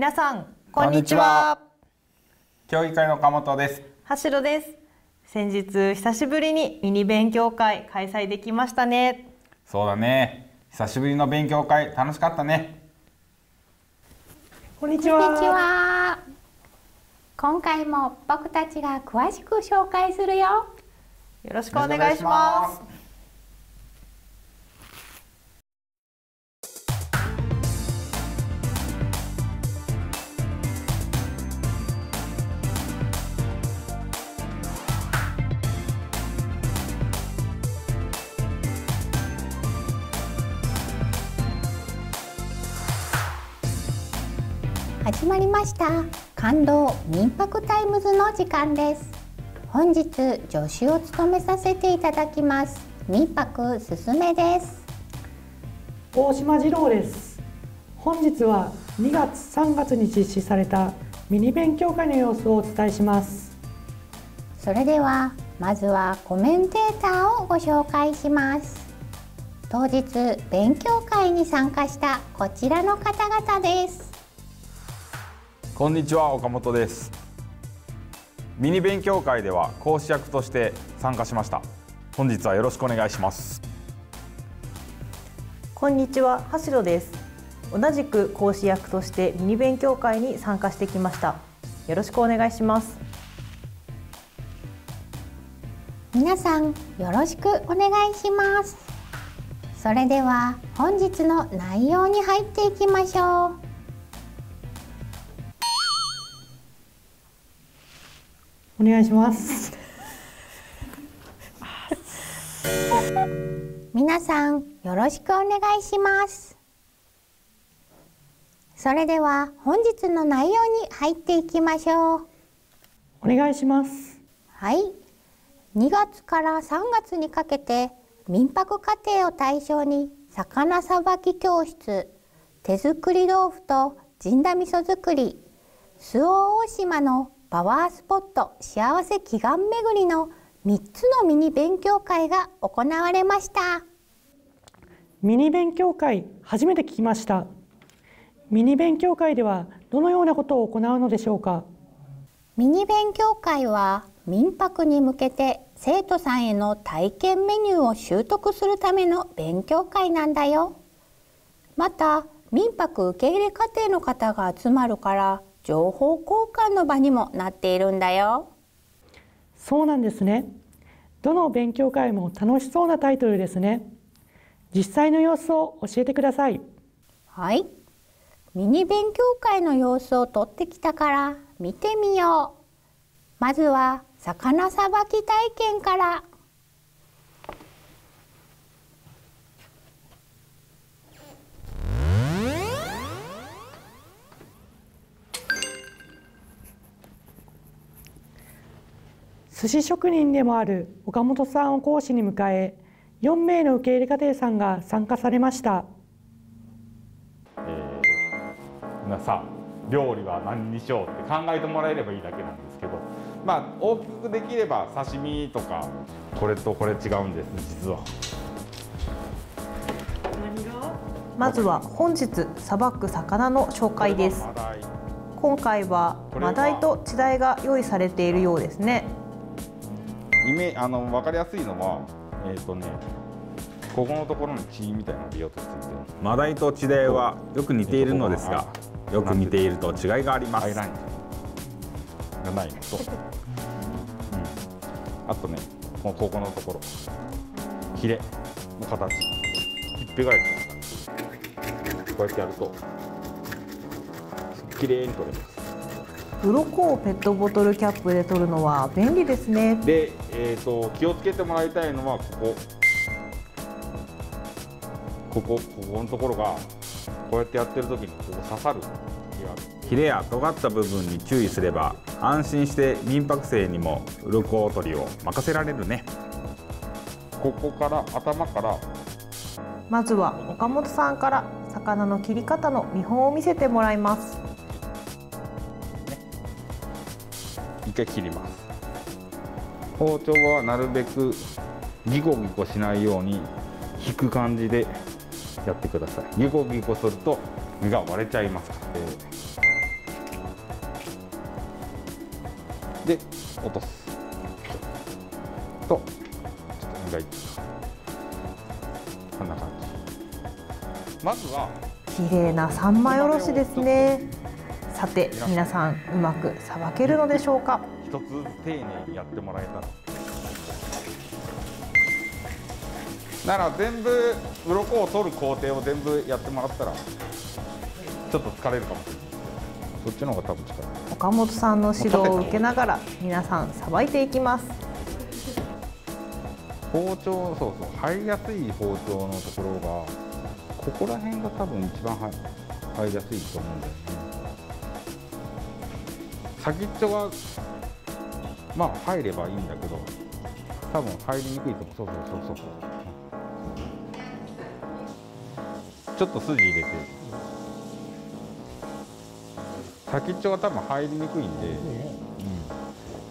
皆さんこんにちは。協議会の岡本です。橋野です。先日久しぶりにミニ勉強会開催できましたね。そうだね。久しぶりの勉強会楽しかったね。こんにちこんにちは。今回も僕たちが詳しく紹介するよ。よろしくお願いしますまりました。感動民泊タイムズの時間です。本日助手を務めさせていただきます。民泊すすめです。大島次郎です。本日は2月3月に実施されたミニ勉強会の様子をお伝えします。それではまずはコメンテーターをご紹介します。当日勉強会に参加したこちらの方々ですこんにちは岡本です。ミニ勉強会では講師役として参加しました。本日はよろしくお願いします。こんにちは橋野です。同じく講師役としてミニ勉強会に参加してきました。よろしくお願いします。皆さんよろしくお願いします。それでは本日の内容に入っていきましょうお願いします。皆さんよろしくお願いします。それでは本日の内容に入っていきましょう。お願いします。はい。2月から3月にかけて民泊家庭を対象に魚さばき教室手作り豆腐と神田味噌作り周防大島のパワースポット幸せ祈願巡りの3つのミニ勉強会が行われました。ミニ勉強会初めて聞きました。ミニ勉強会ではどのようなことを行うのでしょうか？ミニ勉強会は民泊に向けて生徒さんへの体験メニューを習得するための勉強会なんだよ。また民泊受け入れ家庭の方が集まるから情報交換の場にもなっているんだよ。そうなんですね。どの勉強会も楽しそうなタイトルですね。実際の様子を教えてください。はい。ミニ勉強会の様子を撮ってきたから見てみよう。まずは魚さばき体験から寿司職人でもある岡本さんを講師に迎え4名の受け入れ家庭さんが参加されました。えー、なさ料理は何にしようって考えてもらえればいいだけなんですけどまあ大きくできれば刺身とかこれとこれ違うんです実は。まずは本日さばく魚の紹介です。今回は？マダイとチダイが用意されているようですねイメあの分かりやすいのはえっ、とねここのところに血みたいなのがビヨッとついてるマダイとチダイはよく似ているのですがよく似ていると違いがあります。アイライン。がないのと、うん、あとねこのここのところ。ヒレの形。ひっぺがれてるこうやってやると綺麗に取れます鱗をペットボトルキャップで取るのは便利ですね。で、えーと、気をつけてもらいたいのはここ。ここここのところがこうやってやってる時にここ刺さる。ヒレや尖った部分に注意すれば安心して民泊生にも鱗取りを任せられるね。ここから頭からまずは岡本さんから魚の切り方の見本を見せてもらいます一回切ります。包丁はなるべくギコギコしないように引く感じでやってください。ギコギコすると身が割れちゃいます。で落とす。とちょっと身がいこんな感じ。まずは。綺麗な三枚おろしですね。さて皆さんうまくさばけるのでしょうか？一つずつ丁寧にやってもらえたら。なら全部鱗を取る工程を全部やってもらったらちょっと疲れるかもしれない。そっちの方が多分力岡本さんの指導を受けながら皆さんさばいていきます。包丁そうそう入りやすい包丁のところがここら辺が多分一番入りやすいと思うんだよね先っちょはまあ入ればいいんだけど多分入りにくいと思うそうそうそうそう。ちょっと筋入れて。先っちょが多分入りにくいんで、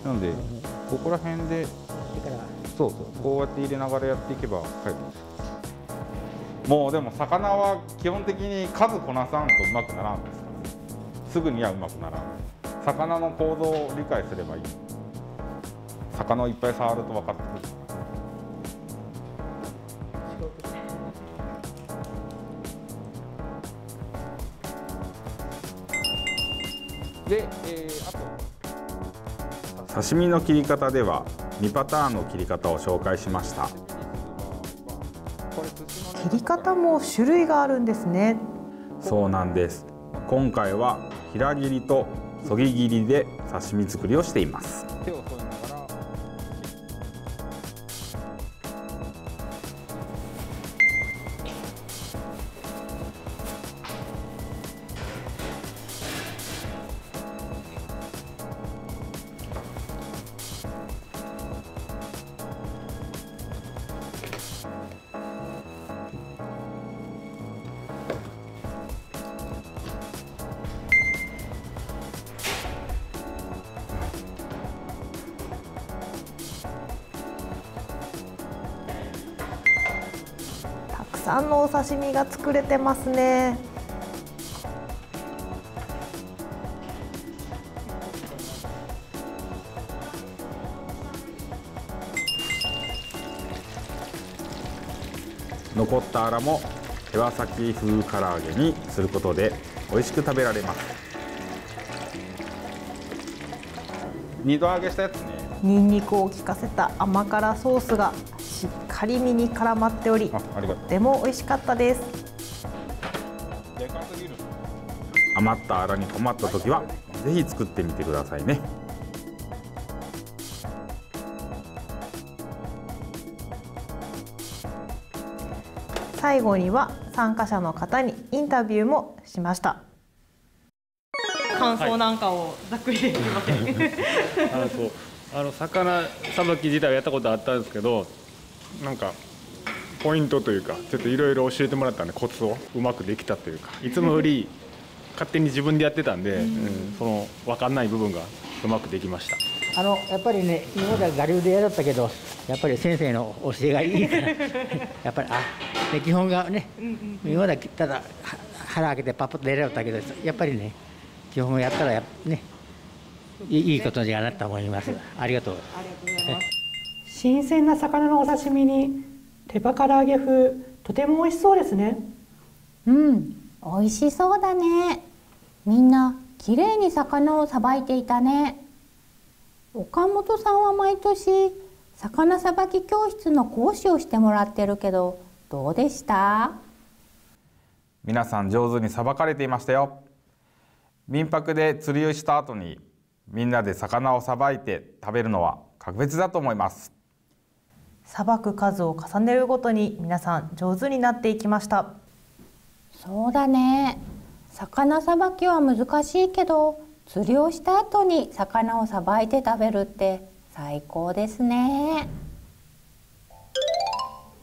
うん、なのでここら辺でそうそうこうやって入れながらやっていけば入るんです。もうでも魚は基本的に数こなさんとうまくならんですすぐにはうまくならん魚の行動を理解すればいい。魚をいっぱい触ると分かってくる。で、えー、あと。刺身の切り方では2パターンの切り方を紹介しました。切り方も種類があるんですね。そうなんです。今回は平切りとそぎ切りで刺身作りをしています。たくさんのお刺身が作れてますね。残ったアラも手羽先風唐揚げにすることで美味しく食べられます。二度揚げしたやつね。ニンニクを効かせた甘辛ソースがしっかり身に絡まっておりあありがととても美味しかったです。うでかすぎる余ったアラに困った時はぜひ作ってみてくださいね。最後には参加者の方にインタビューもしました。感想なんかをざっくりできません、あのそうあの魚さばき自体はやったことあったんですけどなんかポイントというかちょっといろいろ教えてもらったんでコツをうまくできたというかいつもより勝手に自分でやってたんで、うん。その分かんない部分がうまくできました。あのやっぱりね今までは我流でやったけどやっぱり先生の教えがいいから やっぱりあで基本がね今まではただは腹開けてパッパッと出られたけどやっぱりね基本をやったらやっねいいいいことにはなったと思います。ありがとう新鮮な魚のお刺身に手羽唐揚げ風とても美味しそうですねうん、美味しそうだね。みんな綺麗に魚をさばいていたね。岡本さんは毎年魚さばき教室の講師をしてもらってるけど、どうでした？皆さん上手にさばかれていましたよ民泊で釣りをした後にみんなで魚をさばいて食べるのは格別だと思いますさばく数を重ねるごとに皆さん上手になっていきました。そうだね。魚さばきは難しいけど釣りをした後に魚をさばいて食べるって最高ですね。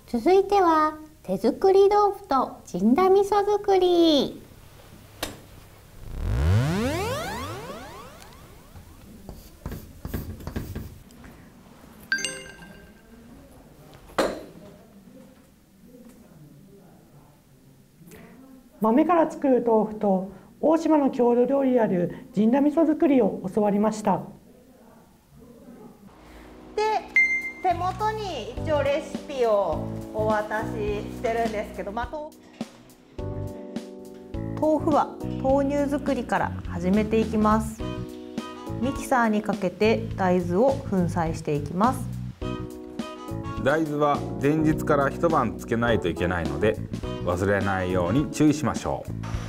続いては手作り豆腐とんだ味噌作り。豆から作る豆腐と大島の郷土料理である神田味噌作りを教わりました。で手元に一応レシピをお渡ししてるんですけど、まあ、豆腐。は豆乳作りから始めていきます。ミキサーにかけて大豆を粉砕していきます。大豆は前日から一晩つけないといけないので忘れないように注意しましょう。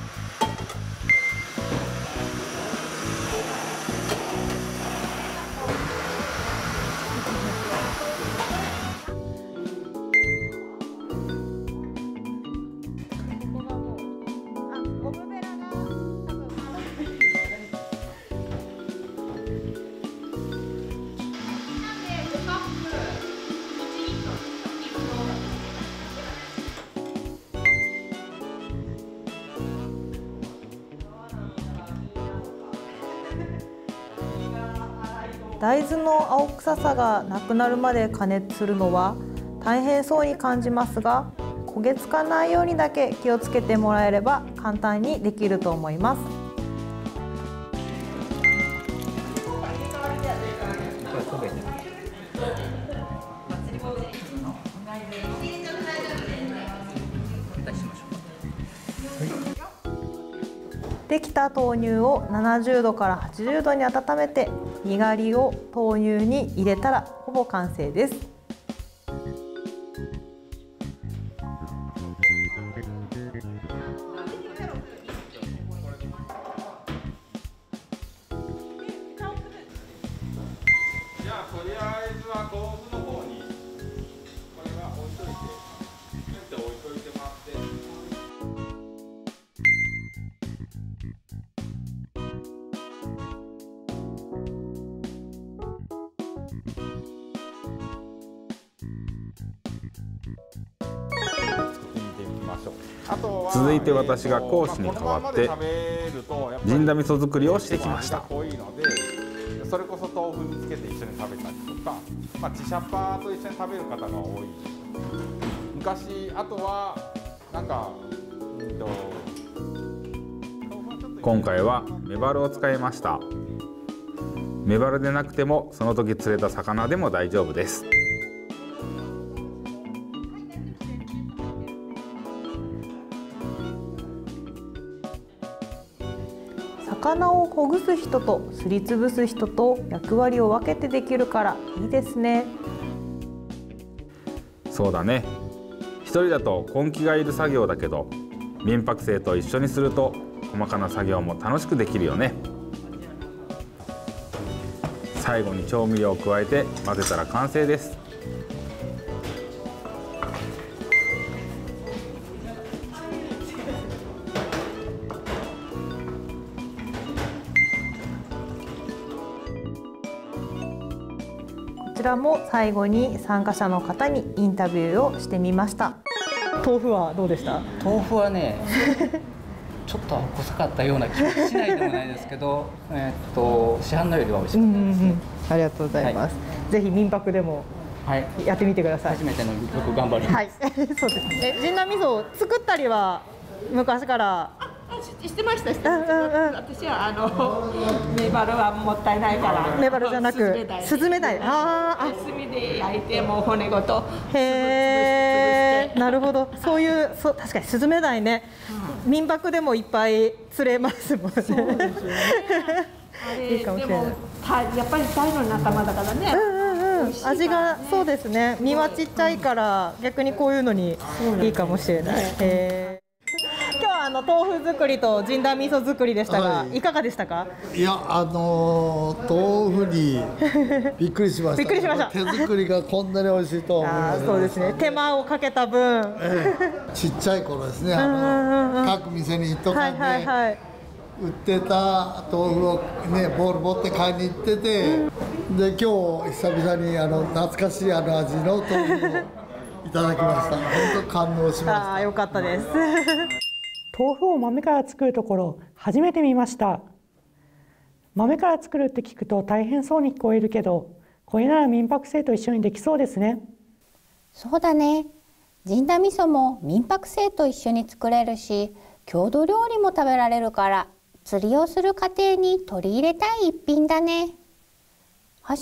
大豆の青臭さがなくなるまで加熱するのは大変そうに感じますが焦げつかないようにだけ気をつけてもらえれば簡単にできると思います。できた豆乳を70度から80度に温めてにがりを豆乳に入れたらほぼ完成です。続いて私が講師に代わって神田味噌作りをしてきました。それこそ豆腐につけて一緒に食べたりとか、まあ、チシャッパーと一緒に食べる方が多い。昔あとはなんかうんと今回はメバルを使いましたメバルでなくてもその時釣れた魚でも大丈夫ですほぐす人とすりつぶす人と役割を分けてできるからいいですね。そうだね。一人だと根気がいる作業だけど民泊生と一緒にすると細かな作業も楽しくできるよね。最後に調味料を加えて混ぜたら完成です。らも最後に参加者の方にインタビューをしてみました。豆腐はどうでした？豆腐はね ちょっと細かったような気がしないでもないですけど えーっと市販のよりは美味しかったです。ね、ありがとうございます、ぜひ民泊でもはい。やってみてください。初めての僕頑張ります、はい。そうですね。神田味噌作ったりは昔からしてましたしてました、私はあのメバルはもったいないから。メバルじゃなくスズメダイあーあ。炭で焼いてもう骨ごとへえなるほど。そういうそう確かにスズメダイね、民泊でもいっぱい釣れますもんね。いいかもしれない。やっぱりタイの仲間だからね、味がそうですね。身はちっちゃいから逆にこういうのにいいかもしれない、へーああの豆腐作りと神田味噌作りでしたが、はい。い、かがでしたか？いやあのー豆腐に びっくりしました。びっくりしました。手作りがこんなに美味しいとは思いまあせんーそうですね。手間をかけた分。ちっちゃい頃ですね。うんうんうんうん。あの各店にとはいかではいはい売ってた豆腐をねボール持って買いに行ってて、で今日久々にあの懐かしいあの味の豆腐をいただきました。本当感動しました。ああよかったです豆腐を豆から作るところ初めて見ました。豆から作るって聞くと大変そうに聞こえるけどこれなら民泊製と一緒にできそうですね。そうだね。神田味噌も民泊製と一緒に作れるし郷土料理も食べられるから釣りをする家庭に取り入れたい一品だね。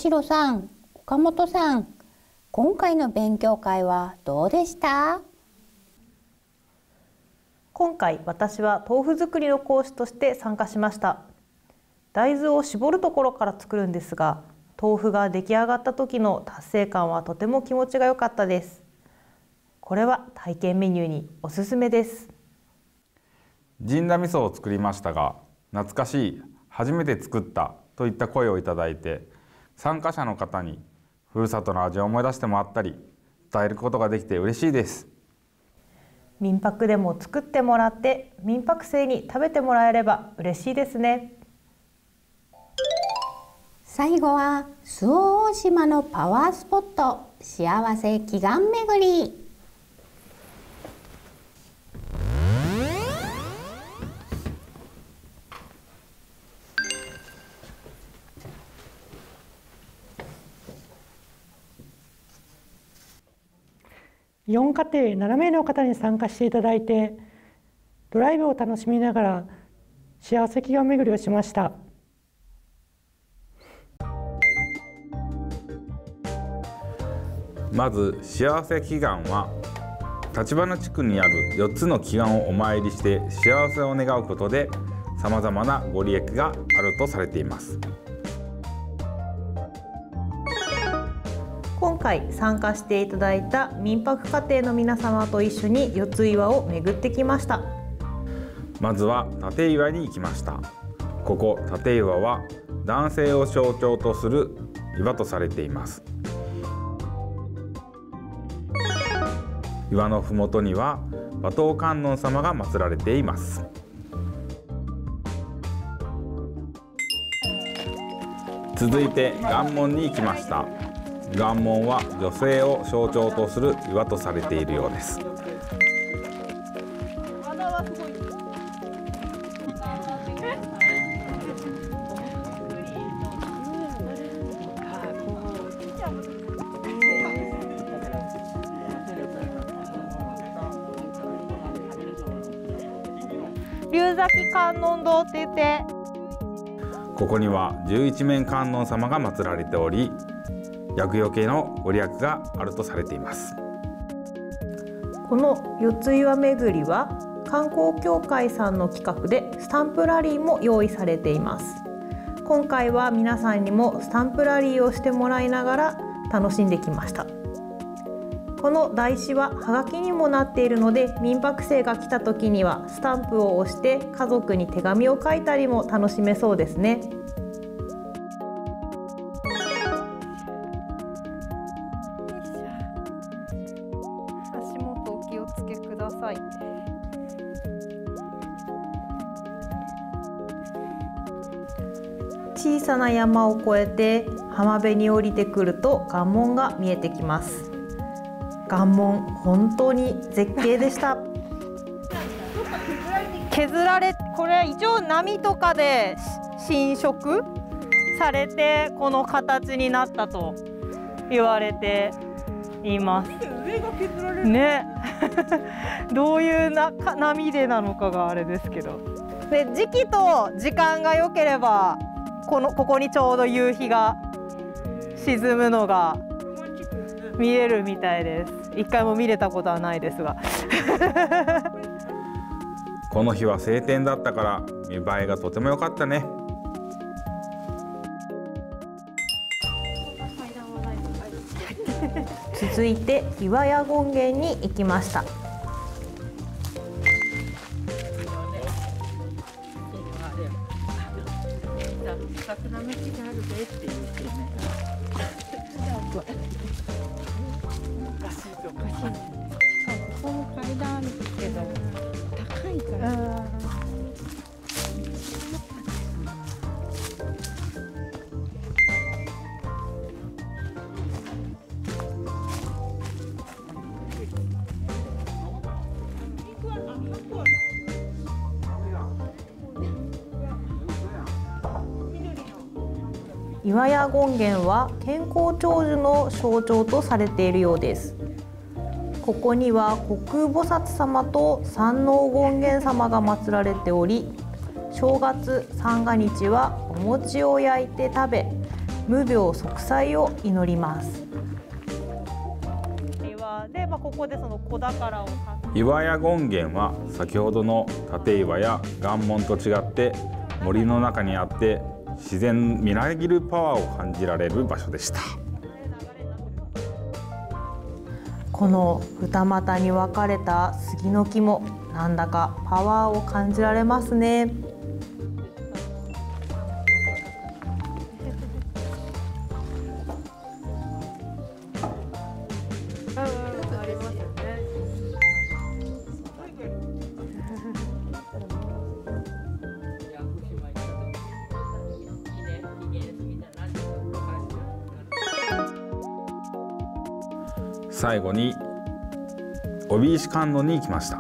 橋野さん岡本さん今回の勉強会はどうでした？今回私は豆腐作りの講師として参加しました。大豆を絞るところから作るんですが豆腐が出来上がった時の達成感はとても気持ちが良かったです。これは体験メニューにおすすめです。神田味噌を作りましたが懐かしい初めて作ったといった声をいただいて参加者の方にふるさとの味を思い出してもらったり伝えることができて嬉しいです。民泊でも作ってもらって民泊生に食べてもらえれば嬉しいですね。最後は周防大島のパワースポット幸せ祈願巡り。4家庭7名の方に参加していただいてドライブを楽しみながら幸せ祈願巡りをしました。まず幸せ祈願は橘地区にある4つの祈願をお参りして幸せを願うことでさまざまなご利益があるとされています。回参加していただいた民泊家庭の皆様と一緒に四つ岩を巡ってきました。まずは立岩に行きました。ここ立岩は男性を象徴とする岩とされています。岩のふもとには馬頭観音様が祀られています。続いて岩門に行きました。岩門は女性を象徴とする岩とされているようです。龍崎観音堂って言って。ここには十一面観音様が祀られており厄除けのご利益があるとされています。この四つ岩巡りは観光協会さんの企画でスタンプラリーも用意されています。今回は皆さんにもスタンプラリーをしてもらいながら楽しんできました。この台紙はハガキにもなっているので民泊生が来た時にはスタンプを押して家族に手紙を書いたりも楽しめそうですね。小さな山を越えて浜辺に降りてくると岩門が見えてきます。岩門本当に絶景でした。削られこれ一応波とかで侵食？されてこの形になったと言われています。上が削られる。ね。どういうなか波でなのかがあれですけど。で時期と時間が良ければこのここにちょうど夕日が沈むのが見えるみたいです。一回も見れたことはないですが。この日は晴天だったから見栄えがとても良かったね。続いて岩屋権現に行きましたって岩屋権現は健康長寿の象徴とされているようです。ここには虚空菩薩様と山王権現様が祀られており正月三が日はお餅を焼いて食べ無病息災を祈ります。で、まあ、ここでその子宝を岩屋権現は先ほどの立岩や岩門と違って森の中にあって自然みなぎるパワーを感じられる場所でした。この二股に分かれた杉の木もなんだかパワーを感じられますね。最後に帯石観音に行きました。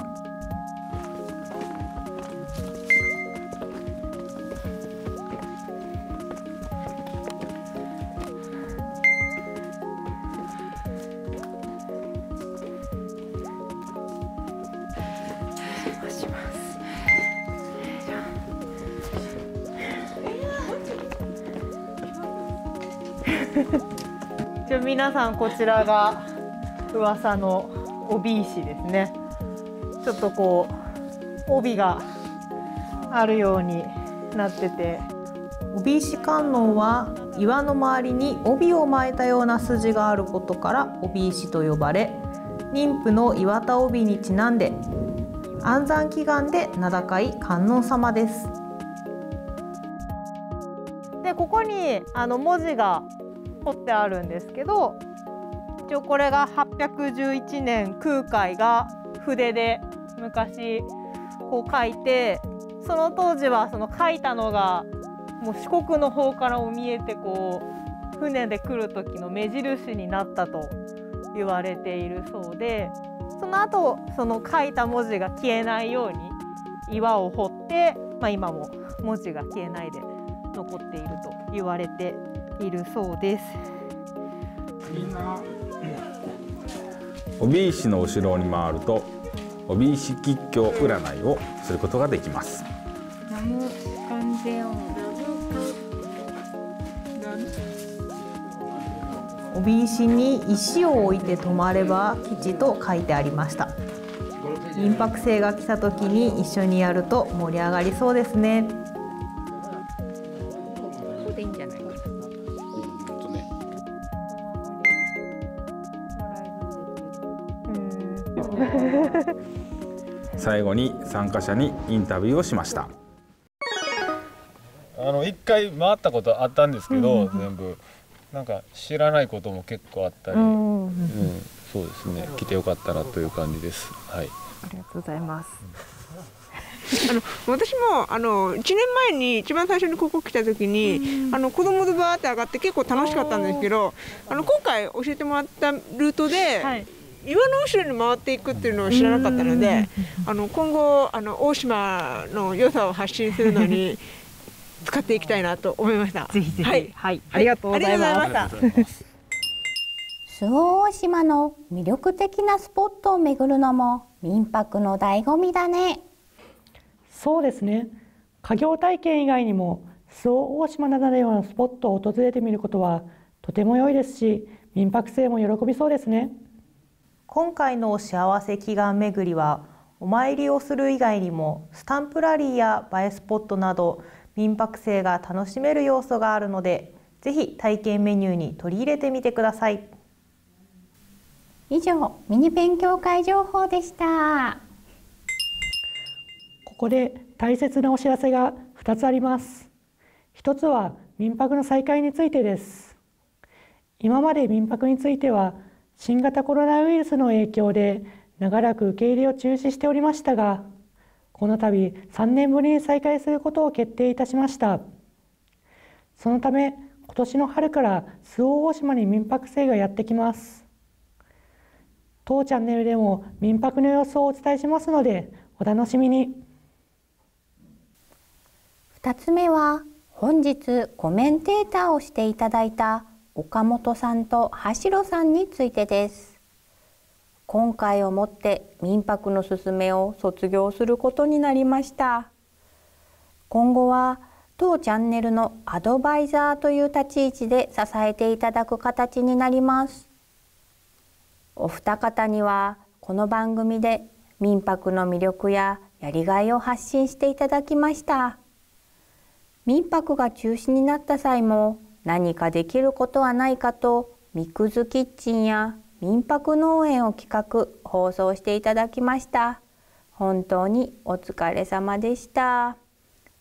じゃあ皆さんこちらが噂の帯石ですね。ちょっとこう帯があるようになってて。帯石観音は岩の周りに帯を巻いたような筋があることから帯石と呼ばれ妊婦の岩田帯にちなんで安産祈願で名高い観音様です。でここにあの文字が彫ってあるんですけど一応これが811年空海が筆で昔こう書いてその当時はその書いたのがもう四国の方からも見えてこう船で来る時の目印になったと言われているそうでその後その書いた文字が消えないように岩を掘って、まあ、今も文字が消えないで残っていると言われているそうです。帯石の後ろに回ると帯石吉凶占いをすることができます。帯石に石を置いて止まれば吉と書いてありました。民泊生が来た時に一緒にやると盛り上がりそうですね最後に参加者にインタビューをしました。あの一回回ったことあったんですけど、全部。なんか知らないことも結構あったり、うん。うんそうですね。来てよかったなという感じです。はい。ありがとうございます。あの私もあの1年前に一番最初にここ来た時に、あの子供とバーって上がって結構楽しかったんですけどあの今回教えてもらったルートで、岩の後ろに回っていくっていうのを知らなかったので、あの今後あの大島の良さを発信するのに使っていきたいなと思いました。ぜひぜひ。はい、はい、ありがとうございます。周防大島の魅力的なスポットを巡るのも民泊の醍醐味だね。そうですね。家業体験以外にも周防大島ならではのスポットを訪れてみることはとても良いですし民泊生も喜びそうですね今回の幸せ祈願巡りはお参りをする以外にもスタンプラリーや映えスポットなど民泊生が楽しめる要素があるのでぜひ体験メニューに取り入れてみてください。以上ミニ勉強会情報でした。ここで大切なお知らせが2つあります。一つは民泊の再開についてです。今まで民泊については新型コロナウイルスの影響で長らく受け入れを中止しておりましたがこの度3年ぶりに再開することを決定いたしました。そのため今年の春から周防大島に民泊生がやってきます。当チャンネルでも民泊の様子をお伝えしますのでお楽しみに。2つ目は本日コメンテーターをしていただいた岡本さんと橋野さんについてです。今回をもって民泊のすすめを卒業することになりました。今後は当チャンネルのアドバイザーという立ち位置で支えていただく形になります。お二方にはこの番組で民泊の魅力ややりがいを発信していただきました。民泊が中止になった際も何かできることはないかとミクズキッチンや民泊農園を企画放送していただきました。本当にお疲れ様でした。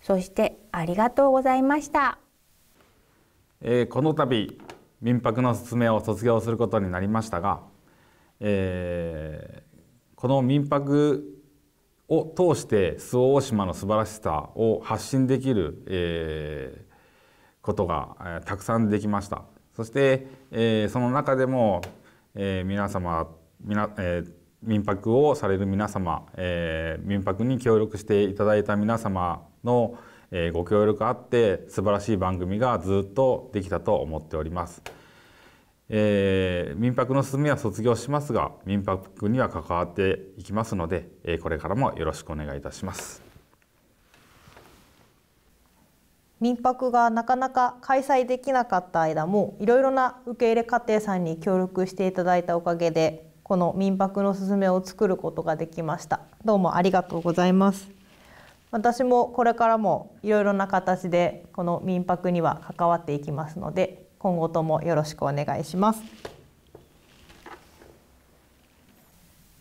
そしてありがとうございました、えー、この度民泊のすすめを卒業することになりましたが、えー、この民泊を通して周防大島の素晴らしさを発信できる、えー、ことが、えー、たくさんできましたそして、えー、その中でも、えー、皆様皆、えー、民泊をされる皆様、えー、民泊に協力していただいた皆様の、えー、ご協力あって素晴らしい番組がずっとできたと思っております。えー、民泊の進みは卒業しますが民泊には関わっていきますので、えー、これからもよろしくお願いいたします民泊がなかなか開催できなかった間もいろいろな受け入れ家庭さんに協力していただいたおかげでこの民泊のすすめを作ることができました。どうもありがとうございます。私もこれからもいろいろな形でこの民泊には関わっていきますので今後ともよろしくお願いします。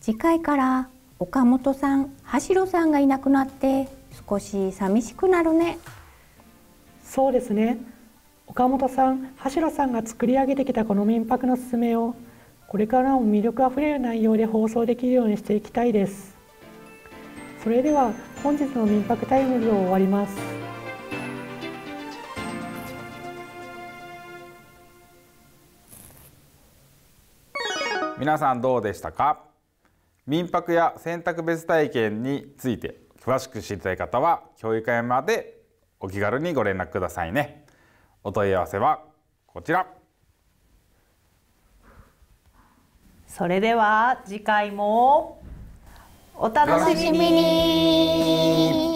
次回から岡本さん橋野さんがいなくなって少し寂しくなるね。そうですね。岡本さん橋野さんが作り上げてきたこの民泊のすすめをこれからも魅力あふれる内容で放送できるようにしていきたいです。それでは本日の民泊タイムズを終わります。皆さんどうでしたか？民泊や選択別体験について詳しく知りたい方は教育園までお気軽にご連絡くださいね。お問い合わせはこちら。それでは次回もお楽しみに。